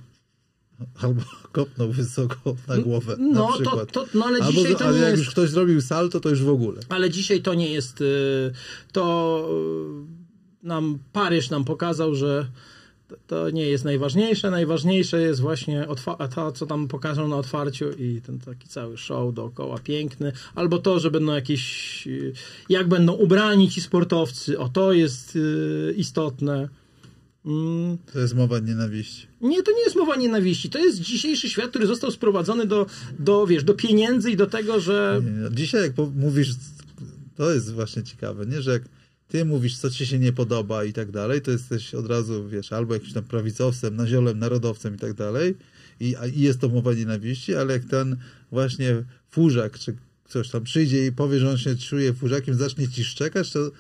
Albo kopnął wysoko na głowę, No, na to- przykład. to- no, ale Albo, dzisiaj to ale nie jak jest- już ktoś zrobił salto, to już w ogóle. Ale dzisiaj to nie jest. y, To y, nam Paryż nam pokazał, że to nie jest najważniejsze. Najważniejsze jest właśnie to, co tam pokażą na otwarciu i ten taki cały show dookoła piękny. Albo to, że będą jakieś, y, jak będą ubrani ci sportowcy. O, to jest istotne. Mm. To jest mowa nienawiści. Nie, to nie jest mowa nienawiści. To jest dzisiejszy świat, który został sprowadzony do, do wiesz, do pieniędzy i do tego, że... Nie, dzisiaj jak mówisz, to jest właśnie ciekawe, nie? Że jak ty mówisz, co ci się nie podoba i tak dalej, to jesteś od razu, wiesz, albo jakimś tam prawicowcem, naziolem, narodowcem i tak dalej. I, I jest to mowa nienawiści, ale jak ten właśnie furzak, czy ktoś tam przyjdzie i powie, że on się czuje furzakiem, zacznie ci szczekać, to,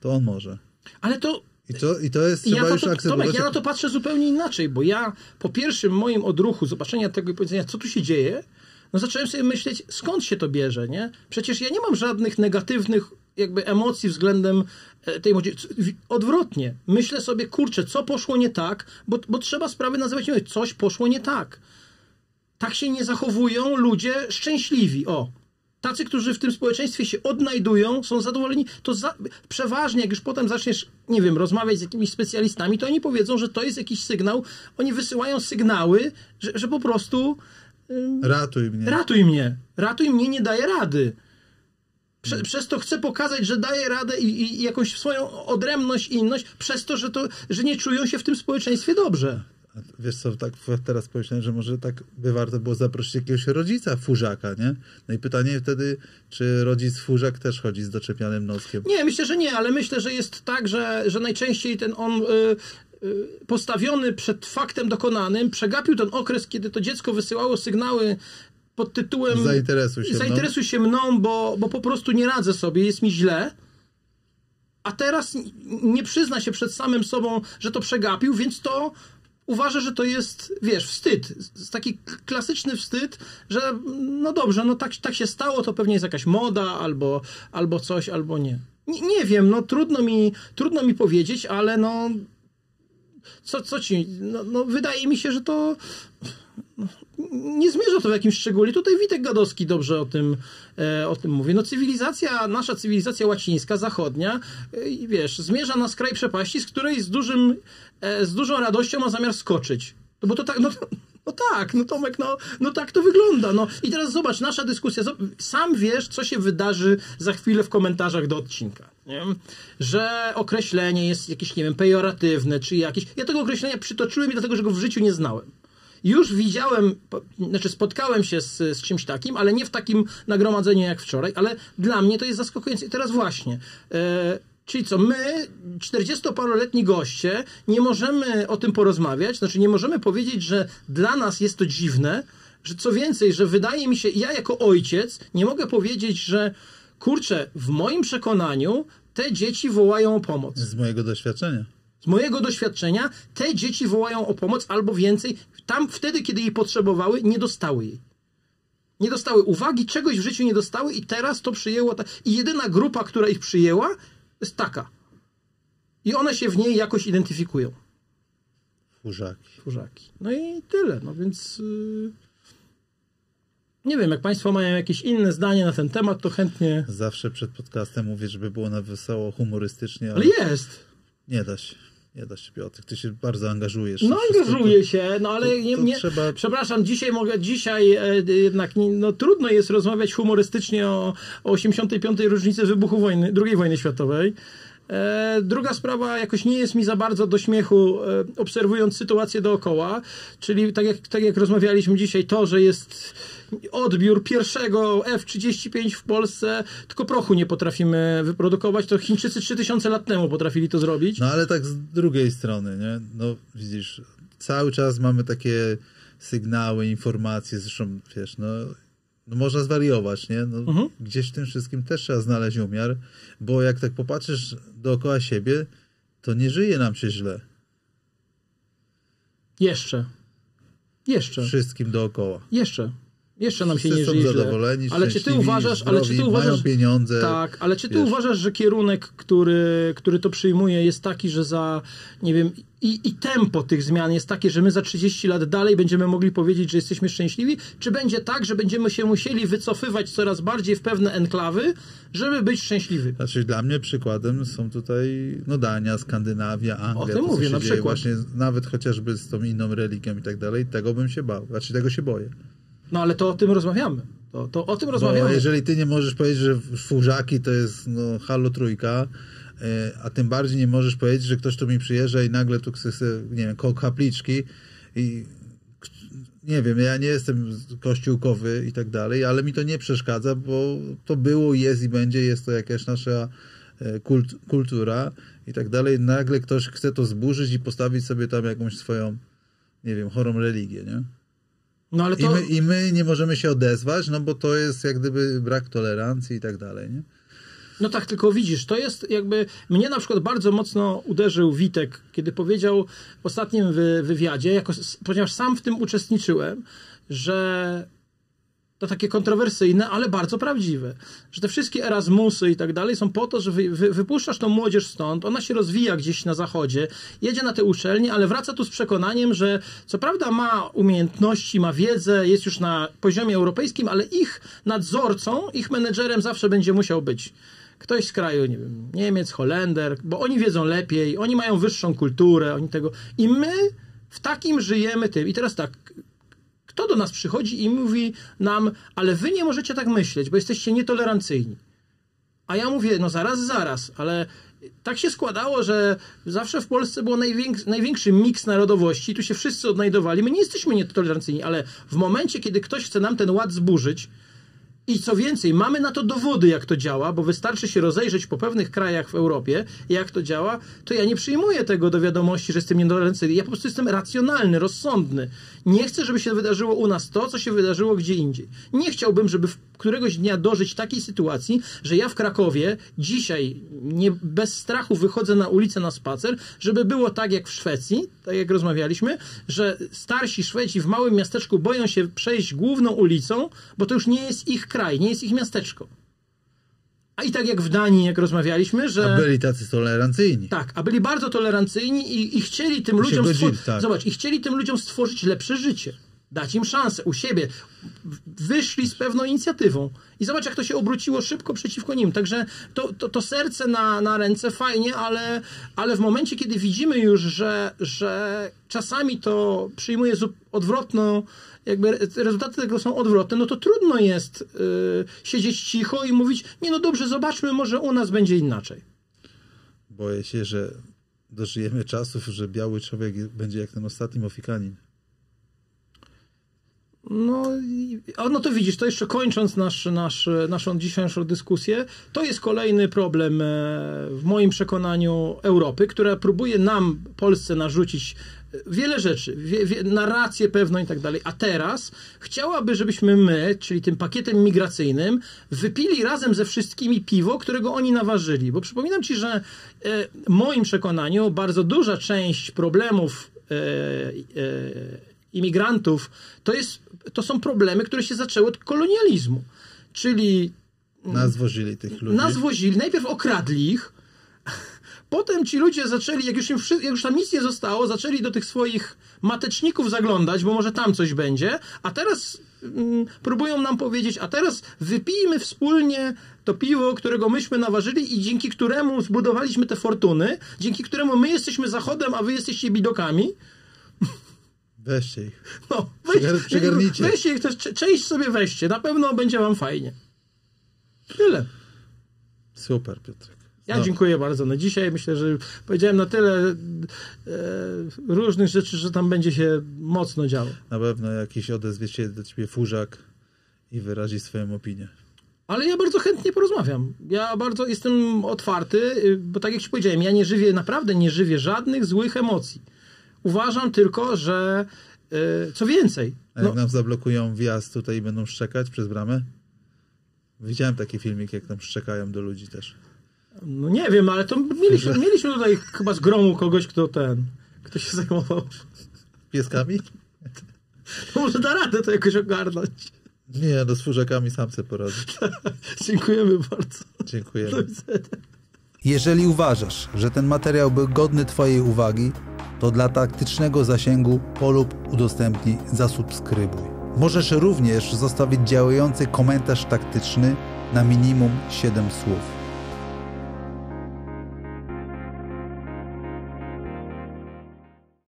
to on może. Ale to i to, I to jest, trzeba ja to, już akceptować. Tomek, ja na to patrzę zupełnie inaczej, bo ja po pierwszym moim odruchu, zobaczenia tego i powiedzenia, co tu się dzieje, no zacząłem sobie myśleć, skąd się to bierze, nie? Przecież ja nie mam żadnych negatywnych jakby emocji względem e, tej młodzieży. Odwrotnie. Myślę sobie, kurczę, co poszło nie tak, bo, bo trzeba sprawy nazywać. Coś poszło nie tak. Tak się nie zachowują ludzie szczęśliwi. O, tacy, którzy w tym społeczeństwie się odnajdują, są zadowoleni, to za, przeważnie, jak już potem zaczniesz, nie wiem, rozmawiać z jakimiś specjalistami, to oni powiedzą, że to jest jakiś sygnał. Oni wysyłają sygnały, że, że po prostu. ratuj mnie. Ratuj mnie. Ratuj mnie, nie daje rady. Prze, przez to chcę pokazać, że daje radę i, i, jakąś swoją odrębność i inność, przez to że, to, że nie czują się w tym społeczeństwie dobrze. Wiesz co, tak teraz pomyślałem, że może tak by warto było zaprosić jakiegoś rodzica furzaka, nie? No i pytanie wtedy, czy rodzic furzak też chodzi z doczepianym noskiem? Nie, myślę, że nie, ale myślę, że jest tak, że, że najczęściej ten on... Y, y, postawiony przed faktem dokonanym, przegapił ten okres, kiedy to dziecko wysyłało sygnały pod tytułem Zainteresuj się Zainteresuj mną. się mną, bo, bo po prostu nie radzę sobie, jest mi źle. A teraz nie przyzna się przed samym sobą, że to przegapił, więc to uważa, że to jest, wiesz, wstyd. Taki klasyczny wstyd, że no dobrze, no tak, tak się stało, to pewnie jest jakaś moda albo, albo coś, albo nie. nie. Nie wiem, no trudno mi, trudno mi powiedzieć, ale no co, co ci, no, no wydaje mi się, że to nie zmierza to w jakimś szczególe. Tutaj Witek Gadowski dobrze o tym, e, o tym mówi. No cywilizacja, nasza cywilizacja łacińska, zachodnia, e, wiesz, zmierza na skraj przepaści, z której z, dużym, z dużą radością ma zamiar skoczyć. No bo to tak, no, no tak, no Tomek, no, no tak to wygląda. No. I teraz zobacz, nasza dyskusja, sam wiesz, co się wydarzy za chwilę w komentarzach do odcinka. Nie? Że określenie jest jakieś, nie wiem, pejoratywne, czy jakieś. Ja tego określenia przytoczyłem i dlatego, że go w życiu nie znałem. Już widziałem, znaczy spotkałem się z, z czymś takim, ale nie w takim nagromadzeniu jak wczoraj, ale dla mnie to jest zaskakujące. I teraz właśnie. E, Czyli co, my, 40-paroletni goście, nie możemy o tym porozmawiać, znaczy nie możemy powiedzieć, że dla nas jest to dziwne, że co więcej, że wydaje mi się, ja jako ojciec nie mogę powiedzieć, że kurczę, w moim przekonaniu te dzieci wołają o pomoc. Z mojego doświadczenia. Z mojego doświadczenia te dzieci wołają o pomoc albo więcej, tam wtedy, kiedy jej potrzebowały, nie dostały jej. Nie dostały uwagi, czegoś w życiu nie dostały i teraz to przyjęło. Ta... I jedyna grupa, która ich przyjęła, jest taka. I one się w niej jakoś identyfikują. Furzaki. Furzaki. No i tyle. No więc. Yy... Nie wiem, jak Państwo mają jakieś inne zdanie na ten temat, to chętnie. Zawsze przed podcastem mówię, żeby było na wesoło, humorystycznie. Ale, ale jest. Nie da się. Nie da się, Piotr, ty się bardzo angażujesz. No angażuję się, no ale to, nie, nie trzeba... przepraszam, dzisiaj mogę, dzisiaj e, jednak no, trudno jest rozmawiać humorystycznie o, o 85. rocznicy wybuchu wojny, II wojny światowej. E, druga sprawa jakoś nie jest mi za bardzo do śmiechu, e, obserwując sytuację dookoła, czyli tak jak, tak jak rozmawialiśmy dzisiaj, to, że jest odbiór pierwszego F-35 w Polsce, tylko prochu nie potrafimy wyprodukować, to Chińczycy 3000 lat temu potrafili to zrobić. No ale tak z drugiej strony, nie? No widzisz, cały czas mamy takie sygnały, informacje, zresztą wiesz, no no można zwariować, nie? No, mhm. Gdzieś w tym wszystkim też trzeba znaleźć umiar, bo jak tak popatrzysz dookoła siebie, to nie żyje nam się źle. Jeszcze. Jeszcze. Wszystkim dookoła. Jeszcze. Jeszcze nam się Wszyscy nie żyje źle. zadowoleni, Ale czy ty uważasz, ale czy ty zdrowi, uważasz, mają pieniądze, Tak, ale czy ty wiesz. uważasz, że kierunek, który, który to przyjmuje jest taki, że za, nie wiem, i, i tempo tych zmian jest takie, że my za 30 lat dalej będziemy mogli powiedzieć, że jesteśmy szczęśliwi? Czy będzie tak, że będziemy się musieli wycofywać coraz bardziej w pewne enklawy, żeby być szczęśliwy? Znaczy dla mnie przykładem są tutaj no Dania, Skandynawia, Anglia. O tym to, mówię, na przykład. Właśnie nawet chociażby z tą inną religią i tak dalej, tego bym się bał. Znaczy tego się boję. No ale to o tym rozmawiamy. To, to o tym Bo rozmawiamy. jeżeli ty nie możesz powiedzieć, że furzaki to jest no, halo trójka, e, a tym bardziej nie możesz powiedzieć, że ktoś tu mi przyjeżdża i nagle tu chce, nie wiem, koło kapliczki i nie wiem, ja nie jestem kościółkowy i tak dalej, ale mi to nie przeszkadza, bo to było, jest i będzie, jest to jakaś nasza e, kult, kultura i tak dalej. Nagle ktoś chce to zburzyć i postawić sobie tam jakąś swoją, nie wiem, chorą religię, nie? No ale I, to... my, I my nie możemy się odezwać, no bo to jest jak gdyby brak tolerancji i tak dalej, nie? No tak, tylko widzisz, to jest jakby. Mnie na przykład bardzo mocno uderzył Witek, kiedy powiedział w ostatnim wy, wywiadzie, jako, ponieważ sam w tym uczestniczyłem, że to takie kontrowersyjne, ale bardzo prawdziwe, że te wszystkie Erasmusy i tak dalej są po to, że wy, wy, wypuszczasz tą młodzież stąd, ona się rozwija gdzieś na zachodzie, jedzie na te uczelnie, ale wraca tu z przekonaniem, że co prawda ma umiejętności, ma wiedzę, jest już na poziomie europejskim, ale ich nadzorcą, ich menedżerem zawsze będzie musiał być ktoś z kraju, nie wiem, Niemiec, Holender, bo oni wiedzą lepiej, oni mają wyższą kulturę, oni tego. I my w takim żyjemy tym. I teraz tak, kto do nas przychodzi i mówi nam, ale wy nie możecie tak myśleć, bo jesteście nietolerancyjni. A ja mówię, no zaraz, zaraz, ale tak się składało, że zawsze w Polsce był największy, miks narodowości, tu się wszyscy odnajdowali. My nie jesteśmy nietolerancyjni, ale w momencie, kiedy ktoś chce nam ten ład zburzyć, i co więcej, mamy na to dowody, jak to działa, bo wystarczy się rozejrzeć po pewnych krajach w Europie, jak to działa, to ja nie przyjmuję tego do wiadomości, że jestem nietolerancyjny. Ja po prostu jestem racjonalny, rozsądny. Nie chcę, żeby się wydarzyło u nas to, co się wydarzyło gdzie indziej. Nie chciałbym, żeby w któregoś dnia dożyć takiej sytuacji, że ja w Krakowie dzisiaj nie bez strachu wychodzę na ulicę na spacer, żeby było tak jak w Szwecji, tak jak rozmawialiśmy, że starsi Szwedzi w małym miasteczku boją się przejść główną ulicą, bo to już nie jest ich kraj, nie jest ich miasteczko. A i tak jak w Danii, jak rozmawialiśmy, że... A byli tacy tolerancyjni. Tak, a byli bardzo tolerancyjni i, i chcieli tym ludziom stwor- tak. Zobacz, i chcieli tym ludziom stworzyć lepsze życie. Dać im szansę u siebie. Wyszli z pewną inicjatywą. I zobacz, jak to się obróciło szybko przeciwko nim. Także to, to, to serce na, na ręce fajnie, ale, ale w momencie, kiedy widzimy już, że, że czasami to przyjmuje odwrotną, jakby rezultaty tego są odwrotne, no to trudno jest yy, siedzieć cicho i mówić, nie no dobrze, zobaczmy, może u nas będzie inaczej. Boję się, że dożyjemy czasów, że biały człowiek będzie jak ten ostatni Mofikanin. No, no to widzisz, to jeszcze kończąc nasz, nasz, naszą dzisiejszą dyskusję, to jest kolejny problem e, w moim przekonaniu Europy, która próbuje nam, Polsce, narzucić e, wiele rzeczy, wie, wie, narrację pewną i tak dalej, a teraz chciałaby, żebyśmy my, czyli tym pakietem migracyjnym, wypili razem ze wszystkimi piwo, którego oni naważyli. Bo przypominam ci, że e, w moim przekonaniu bardzo duża część problemów e, e, imigrantów, to, jest, to są problemy, które się zaczęły od kolonializmu. Czyli Nas wozili tych ludzi. nas wozili, najpierw okradli ich, potem ci ludzie zaczęli, jak już, im, jak już tam nic nie zostało, zaczęli do tych swoich mateczników zaglądać, bo może tam coś będzie, a teraz mm, próbują nam powiedzieć, a teraz wypijmy wspólnie to piwo, którego myśmy naważyli i dzięki któremu zbudowaliśmy te fortuny, dzięki któremu my jesteśmy zachodem, a wy jesteście bidokami. Weźcie ich. No, Przygar- przygarnijcie. Weźcie ich też, część sobie weźcie, na pewno będzie wam fajnie. Tyle. Super, Piotrek. Ja No, dziękuję bardzo na dzisiaj. Myślę, że powiedziałem na tyle e, różnych rzeczy, że tam będzie się mocno działo. Na pewno jakiś odezwie się do ciebie furzak i wyrazi swoją opinię. Ale ja bardzo chętnie porozmawiam. Ja bardzo jestem otwarty, y, bo tak jak ci powiedziałem, ja nie żywię, naprawdę nie żywię żadnych złych emocji. Uważam tylko, że y, co więcej, A jak no, nam zablokują wjazd tutaj i będą szczekać przez bramę? Widziałem taki filmik, jak tam szczekają do ludzi też. no nie wiem, ale to mieliśmy, mieliśmy tutaj chyba z gromu kogoś, kto ten, kto się zajmował. Pieskami? To może da radę to jakoś ogarnąć. Nie, no z furzakami sam sobie poradzę. Dziękujemy bardzo. Dziękujemy. Jeżeli uważasz, że ten materiał był godny Twojej uwagi, to dla taktycznego zasięgu polub, udostępnij, zasubskrybuj. Możesz również zostawić działający komentarz taktyczny na minimum 7 słów.